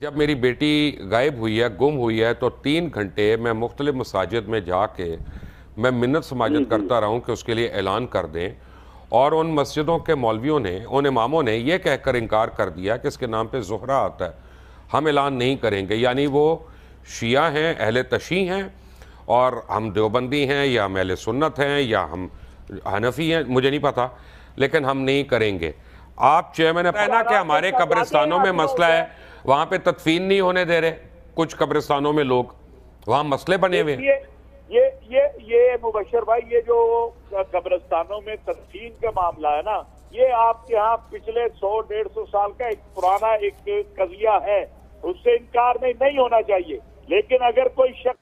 जब मेरी बेटी गायब हुई है गुम हुई है तो तीन घंटे मैं मुख्तलिफ़ मसाजिद में जाके मैं मिन्नत समाजत करता रहा हूँ कि उसके लिए ऐलान कर दें। और उन मस्जिदों के मौलवियों ने उन इमामों ने यह कह कहकर इनकार कर दिया कि इसके नाम पे जोहरा आता है। हम ऐलान नहीं करेंगे। यानी वो शिया हैं अहल तशी हैं और हम देवबंदी हैं या हम अहल सुन्नत हैं या हम हनफी हैं मुझे नहीं पता लेकिन हम नहीं करेंगे। आप चेयरमैन ने कहना कि हमारे कब्रिस्तानों में मसला है? वहाँ पे तदफीन नहीं होने दे रहे कुछ कब्रिस्तानों में लोग। वहाँ मसले बने हुए ये ये ये ये मुबशर भाई ये जो कब्रिस्तानों में तदफीन का मामला है ना ये आपके यहाँ पिछले सौ डेढ़ सौ साल का एक पुराना एक कजिया है उससे इनकार नहीं, नहीं होना चाहिए। लेकिन अगर कोई शख्स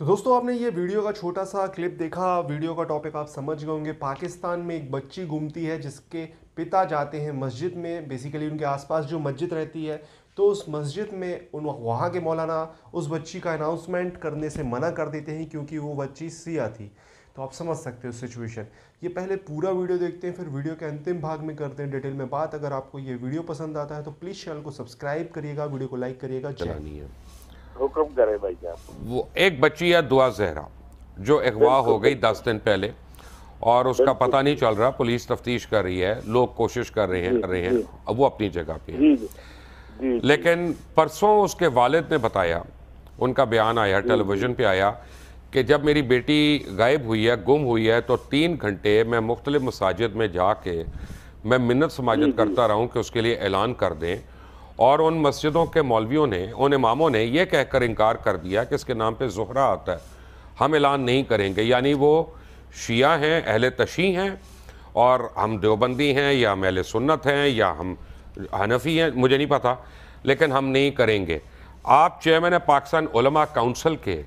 तो दोस्तों आपने ये वीडियो का छोटा सा क्लिप देखा वीडियो का टॉपिक आप समझ गए होंगे। पाकिस्तान में एक बच्ची घूमती है जिसके पिता जाते हैं मस्जिद में बेसिकली उनके आसपास जो मस्जिद रहती है तो उस मस्जिद में उन वहाँ के मौलाना उस बच्ची का अनाउंसमेंट करने से मना कर देते हैं क्योंकि वो बच्ची सिया थी। तो आप समझ सकते हो सिचुएशन ये पहले पूरा वीडियो देखते हैं फिर वीडियो के अंतिम भाग में करते हैं डिटेल में बात। अगर आपको ये वीडियो पसंद आता है तो प्लीज़ चैनल को सब्सक्राइब करिएगा वीडियो को लाइक करिएगा। है। हुक्म करे भाई वो एक बच्ची है दुआ जहरा जो अगवा हो गई दस दिन पहले और उसका पता नहीं चल रहा पुलिस तफ्तीश कर रही है लोग कोशिश कर रहे हैं कर रहे हैं अब वो अपनी जगह पे है। लेकिन परसों उसके वालिद ने बताया उनका बयान आया टेलीविज़न पे आया कि जब मेरी बेटी गायब हुई है गुम हुई है तो तीन घंटे मैं मुख्तलिफ़ मसाजिद में जाके मैं मिन्नत समाजत करता रहा हूँ कि उसके लिए ऐलान कर दें। और उन मस्जिदों के मौलवियों ने उन इमामों ने यह कहकर इनकार कर दिया कि इसके नाम पे जोहरा आता है। हम ऐलान नहीं करेंगे यानी वो शिया हैं, अहल तशी हैं, और हम देवबंदी हैं, या हम अहल सुन्नत हैं, या हम हनफी हैं, मुझे नहीं पता, लेकिन हम नहीं करेंगे। आप चेयरमैन पाकिस्तान उलमा काउंसिल के।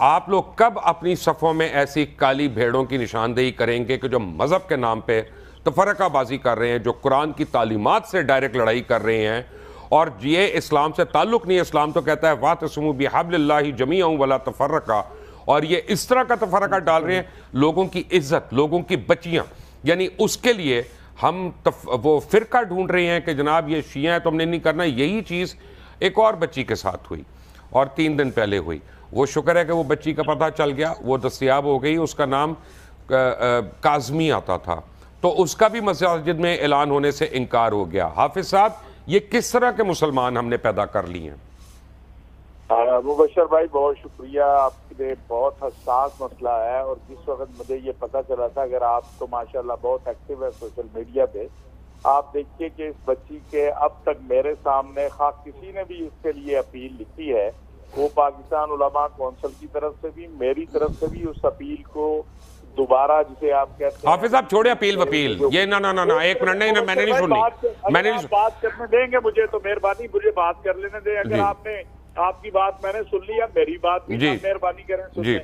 आप लोग कब अपनी सफ़ों में ऐसी काली भेड़ों की निशानदेही करेंगे कि जो मज़हब के नाम पे तफरकाबाजी कर रहे हैं, जो कुरान की तालीमत से डायरेक्ट लड़ाई कर रहे हैं, और ये इस्लाम से ताल्लुक़ नहीं इस्लाम तो कहता है, वात समू बिहाबल्ला जमी वाला तफरका। और ये इस तरह का तफरका डाल रहे हैं लोगों की इज़्ज़त लोगों की बच्चियाँ। यानी उसके लिए हम तफ, वो फ़िरका ढूंढ रहे हैं कि जनाब ये शिया है तो हमने नहीं करना यही चीज़ एक और बच्ची के साथ हुई और तीन दिन पहले हुई। वो शुक्र है कि वो बच्ची का पता चल गया वो दस्तियाब हो गई उसका नाम काजमी आता था। तो उसका भी मस्जिद में ऐलान होने से इनकार हो गया। हाफिज साहब ये किस तरह के मुसलमान हमने पैदा कर लिए हैं? मुबशर भाई बहुत शुक्रिया। आपके लिए बहुत हसास मसला है और जिस वक्त मुझे ये पता चला था अगर आप तो माशाल्लाह बहुत एक्टिव है सोशल मीडिया पे। आप देखिए कि इस बच्ची के अब तक मेरे सामने खा किसी ने भी इसके लिए अपील लिखी है वो पाकिस्तान उलमा कौंसिल की तरफ़ से भी मेरी तरफ़ से भी उस अपील को दोबारा जिसे आप कहते हैं हाफिज साहब छोड़े अपील वपील ये ना ना ना ना एक मिनट नहीं ना मैंने नहीं सुनी मैंने बात करने देंगे मुझे तो मेहरबानी मुझे बात कर लेने दें। अगर आपने आपकी बात मैंने सुन ली है मेरी बात भी मेहरबानी करें सुन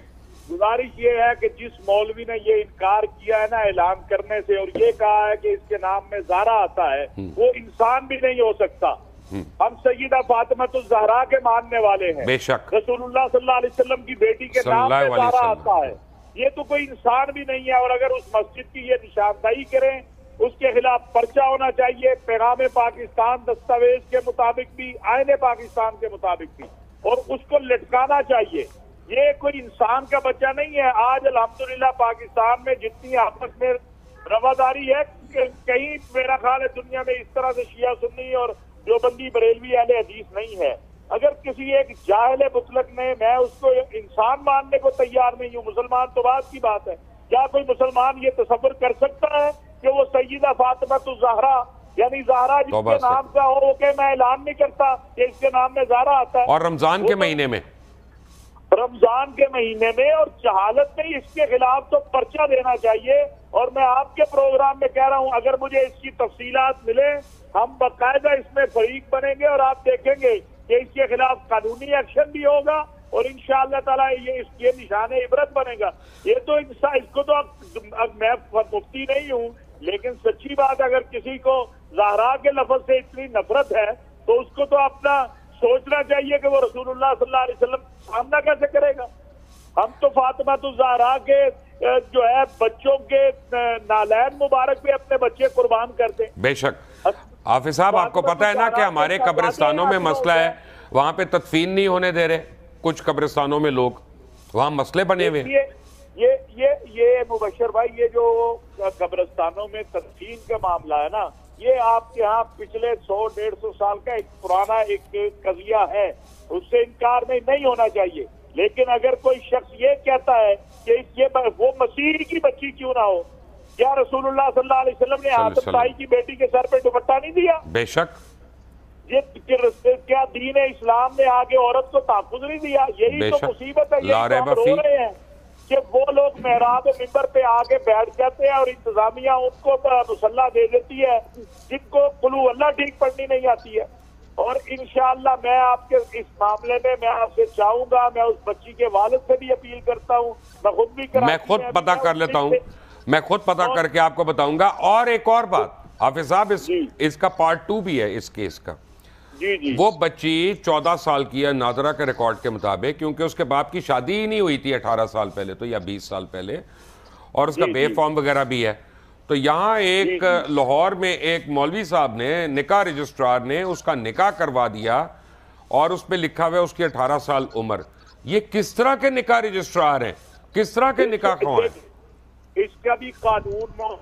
गुजारिश ये है कि जिस मौलवी ने ये इनकार किया है ना ऐलान करने से और ये कहा है कि इसके नाम में जारा आता है हम्म। वो इंसान भी नहीं हो सकता। हम्म। हम सईदा फातिमा तो जहरा के मानने वाले हैं। बेशक। रसूलुल्लाह सल्लल्लाहु अलैहि वसल्लम की बेटी के नाम में जारा आता है। ये तो कोई इंसान भी नहीं है और अगर उस मस्जिद की ये निशानदाही करें उसके खिलाफ पर्चा होना चाहिए। पैगाम पाकिस्तान दस्तावेज़ के मुताबिक भी आयने पाकिस्तान के मुताबिक भी। और उसको लटकाना चाहिए। ये कोई इंसान का बच्चा नहीं है। आज अलहमदुल्ला पाकिस्तान में जितनी आपस में रवादारी है कहीं मेरा ख्याल है दुनिया में इस तरह से शिया सुन्नी और जो बंदी बरेलवी वाले हदीस नहीं है। अगर किसी एक जाहल मुतलक ने, मैं उसको इंसान मानने को तैयार नहीं हूँ। मुसलमान तो बात की बात है। क्या कोई मुसलमान ये तस्वर कर सकता है? कि वो सईदा फातिमा तो जहरा यानी जहरा जिसके नाम का हो वो मैं ऐलान नहीं करता कि इसके नाम में जहरा आता है। और रमज़ान के महीने में? रमज़ान के महीने में और जहालत में इसके खिलाफ तो पर्चा देना चाहिए। और मैं आपके प्रोग्राम में कह रहा हूँ अगर मुझे इसकी तफसीलात मिले हम बाकायदा इसमें फरीक बनेंगे और आप देखेंगे कि इसके खिलाफ कानूनी एक्शन भी होगा और इन ताला ये इसके निशान इबरत बनेगा। ये तो इसको तो अब मैं मुफ्ती नहीं हूँ। लेकिन सच्ची बात अगर किसी को जहरा के लफज से इतनी नफरत है तो उसको तो अपना सोचना चाहिए कि वो रसूलुल्लाह सल्लल्लाहु अलैहि वसल्लम सामना कैसे करेगा। हम तो फातिमा तो जहरा के जो है बच्चों के नालैन मुबारक भी अपने बच्चे कुर्बान करते बेशक। हाफिज साहब आपको पता है ना कि हमारे कब्रिस्तानों में मसला है। वहाँ पे तदफीन नहीं होने दे रहे कुछ कब्रिस्तानों में लोग वहाँ मसले बने हुए ये ये ये ये मुबशर भाई ये जो कब्रस्तानों में तदफीन का मामला है ना ये आपके यहाँ पिछले सौ डेढ़ सौ साल का एक पुराना एक कजिया है। उससे इनकार नहीं, नहीं होना चाहिए। लेकिन अगर कोई शख्स ये कहता है कि ये वो मसीह की बच्ची क्यों ना हो? क्या रसूलुल्लाह सल्लल्लाहु अलैहि वसल्लम ने आदम ताई की बेटी के सर पे दुपट्टा नहीं दिया? बेशक। ये क्या दीन इस्लाम ने आगे औरत को ताकुज नहीं दिया? यही तो मुसीबत है ये तो रो रहे हैं। कि वो लोग मेहराब मिंबर पे आके बैठ जाते हैं और इंतजामिया उनको मुसल्ला दे देती है जिनको कुलू अल्लाह ठीक पढ़नी नहीं आती है। और इनशाला मैं आपके इस मामले में मैं आपसे चाहूँगा मैं उस बच्ची के वालिद से भी अपील करता हूँ। मैं खुद भी मैं खुद पता कर लेता हूँ। मैं खुद पता करके आपको बताऊँगा। और एक और बात हाफिज साहब इस, इसका पार्ट टू भी है इस केस का। जी जी। वो बच्ची चौदह साल की है नाजरा के रिकॉर्ड के मुताबिक क्योंकि उसके बाप की शादी ही नहीं हुई थी अठारह साल पहले तो या बीस साल पहले और उसका बे फॉर्म वगैरह भी है। तो यहाँ एक लाहौर में एक मौलवी साहब ने निकाह रजिस्ट्रार ने उसका निकाह करवा दिया और उस पर लिखा हुआ उसकी अठारह साल उम्र। ये किस तरह के निकाह रजिस्ट्रार हैं? किस तरह के निकाह कौन है? इसका भी कानून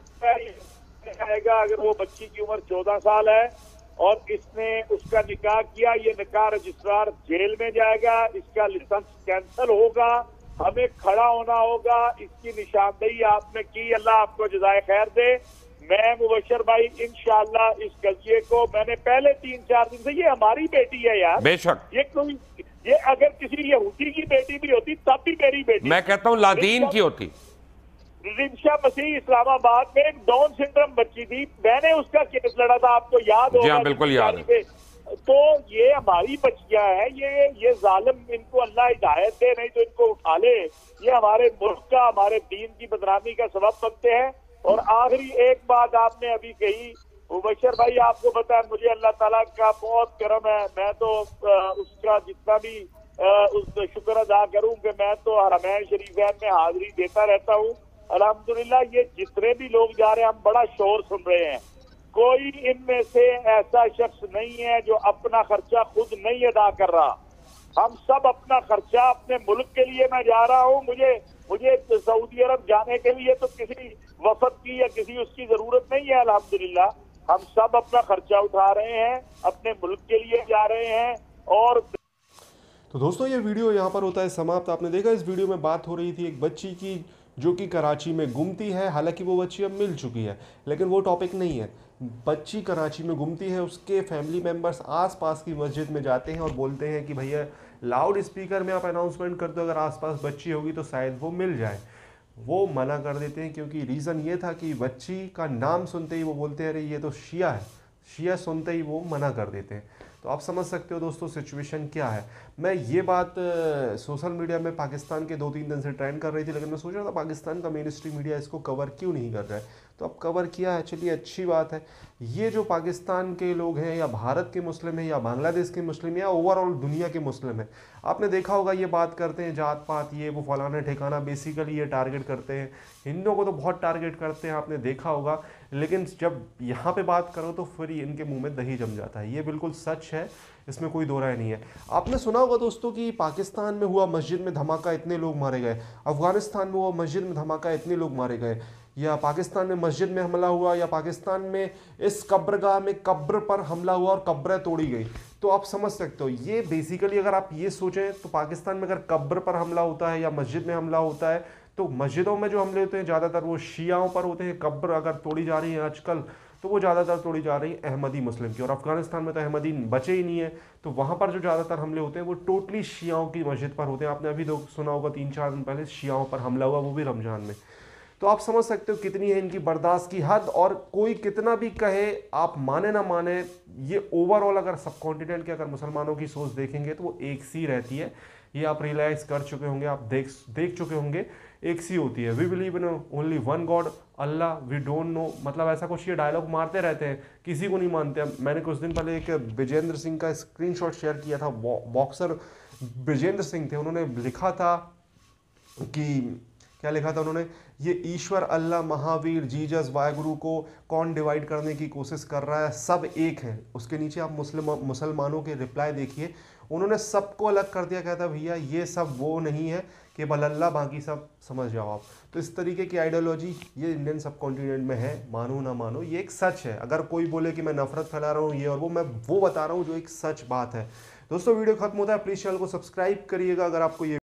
आएगा अगर वो बच्ची की उम्र चौदह साल है और इसने उसका निकाह किया? ये निकाह रजिस्ट्रार जेल में जाएगा इसका लाइसेंस कैंसिल होगा हमें खड़ा होना होगा इसकी निशानदेही आपने की। अल्लाह आपको जजाय खैर दे। मैं मुबशर भाई इनशाला इस गजिए को मैंने पहले तीन चार दिन से ये हमारी बेटी है यार। बेशक। ये कोई ये अगर किसी यहूदी की बेटी भी होती तब भी मेरी बेटी मैं कहता हूँ लादीन की होती। रिंशा मसीह इस्लामाबाद में एक डाउन सिंड्रम बच्ची थी। मैंने उसका केस लड़ा था आपको याद होगा हाँ, बिल्कुल याद है। तो ये हमारी बच्चियाँ हैं ये ये जालिम इनको अल्लाह हिदायत दे नहीं तो इनको उठा ले। ये हमारे मुल्क का हमारे दीन की बदनामी का सबब बनते हैं। और आखिरी एक बात आपने अभी कही मुबशर भाई आपको पता है मुझे अल्लाह ताला का बहुत करम है। मैं तो उसका जितना भी उस शुक्र अदा करूँ कि मैं तो हरमैन शरीफैन में हाजिरी देता रहता हूँ। अलहमदुल्ला ये जितने भी लोग जा रहे हैं, हम बड़ा शोर सुन रहे हैं। कोई इनमें से ऐसा शख्स नहीं है जो अपना खर्चा खुद नहीं अदा कर रहा। हम सब अपना खर्चा अपने मुल्क के लिए मैं जा रहा हूँ। मुझे मुझे सऊदी अरब जाने के लिए तो किसी वफद की या किसी उसकी ज़रूरत नहीं है अलहमदुल्ला हम सब अपना खर्चा उठा रहे हैं, अपने मुल्क के लिए जा रहे हैं और तो दोस्तों, ये वीडियो यहाँ पर होता है समाप्त। आपने देखा, इस वीडियो में बात हो रही थी एक बच्ची की जो कि कराची में घूमती है, हालाँकि वो बच्ची अब मिल चुकी है, लेकिन वो टॉपिक नहीं है। बच्ची कराची में घूमती है, उसके फैमिली मेंबर्स आस पास की मस्जिद में जाते हैं और बोलते हैं कि भैया लाउड स्पीकर में आप अनाउंसमेंट कर दो, अगर आसपास बच्ची होगी तो शायद वो मिल जाए। वो मना कर देते हैं क्योंकि रीज़न ये था कि बच्ची का नाम सुनते ही वो बोलते हैं, अरे, ये तो शिया है। शिया सुनते ही वो मना कर देते हैं। तो आप समझ सकते हो दोस्तों सिचुएशन क्या है। मैं ये बात सोशल मीडिया में पाकिस्तान के दो तीन दिन से ट्रेंड कर रही थी, लेकिन मैं सोच रहा था पाकिस्तान का मेन स्ट्रीम मीडिया इसको कवर क्यों नहीं कर रहा है? तो अब कवर किया है, चलिए अच्छी बात है। ये जो पाकिस्तान के लोग हैं, या भारत के मुस्लिम हैं, या बांग्लादेश के मुस्लिम, या ओवरऑल दुनिया के मुस्लिम हैं, आपने देखा होगा ये बात करते हैं जात पात ये वो फलाना ठिकाना बेसिकली ये टारगेट करते हैं। हिंदुओं को तो बहुत टारगेट करते हैं, आपने देखा होगा। लेकिन जब यहाँ पे बात करो तो फिर इनके मुँह में दही जम जाता है। ये बिल्कुल सच है, इसमें कोई दो राय नहीं है। आपने सुना होगा दोस्तों कि पाकिस्तान में हुआ मस्जिद में धमाका इतने लोग मारे गए, अफ़गानिस्तान में हुआ मस्जिद में धमाका इतने लोग मारे गए, या पाकिस्तान में मस्जिद में हमला हुआ, या पाकिस्तान में इस कब्रगाह में कब्र पर हमला हुआ और कब्रें तोड़ी गई। तो आप समझ सकते हो, ये बेसिकली अगर आप ये सोचें तो पाकिस्तान में अगर कब्र पर हमला होता है या मस्जिद में हमला होता है तो मस्जिदों में जो हमले होते हैं, ज़्यादातर वो शियाओं पर होते हैं, कब्र अगर तोड़ी जा रही है आजकल तो वो ज़्यादातर तोड़ी जा रही है अहमदी मुस्लिम की। और अफ़गानिस्तान में तो अहमदी बचे ही नहीं है। तो वहाँ पर जो ज़्यादातर हमले होते हैं, वो टोटली शियाओं की मस्जिद पर होते हैं। आपने अभी तो सुना होगा, तीन, चार दिन पहले शियाओं पर हमला हुआ, वो भी रमज़ान में। तो आप समझ सकते हो कितनी है इनकी बर्दाश्त की हद। और कोई कितना भी कहे, आप माने ना माने, ये ओवरऑल अगर सब कॉन्टिनेंट के अगर मुसलमानों की सोच देखेंगे तो वो एक सी रहती है। ये आप रियलाइज़ कर चुके होंगे, आप देख देख चुके होंगे एक सी होती है। We believe in only one God Allah we don't know मतलब ऐसा कुछ ये डायलॉग मारते रहते हैं, किसी को नहीं मानते। मैंने कुछ दिन पहले एक विजेंद्र सिंह का स्क्रीनशॉट शेयर किया था। बॉक्सर विजेंद्र सिंह थे। उन्होंने लिखा था कि क्या लिखा था उन्होंने? ये ईश्वर, अल्लाह, महावीर, जीजस वायगुरु को कौन डिवाइड करने की कोशिश कर रहा है? सब एक है। उसके नीचे आप मुस्लिम, मुसलमानों के रिप्लाई देखिए। उन्होंने सबको अलग कर दिया, कहता भैया, ये सब वो नहीं है, केवल अल्लाह, बाकी सब समझ जाओ आप। तो इस तरीके की आइडियोलॉजी ये इंडियन सब कॉन्टिनेंट में है, मानो ना मानो, ये एक सच है। अगर कोई बोले कि मैं नफरत फैला रहा हूँ, ये और वो, मैं वो बता रहा हूँ जो एक सच बात है। दोस्तों, वीडियो खत्म होता है प्लीज़ चैनल को सब्सक्राइब करिएगा। अगर आपको ये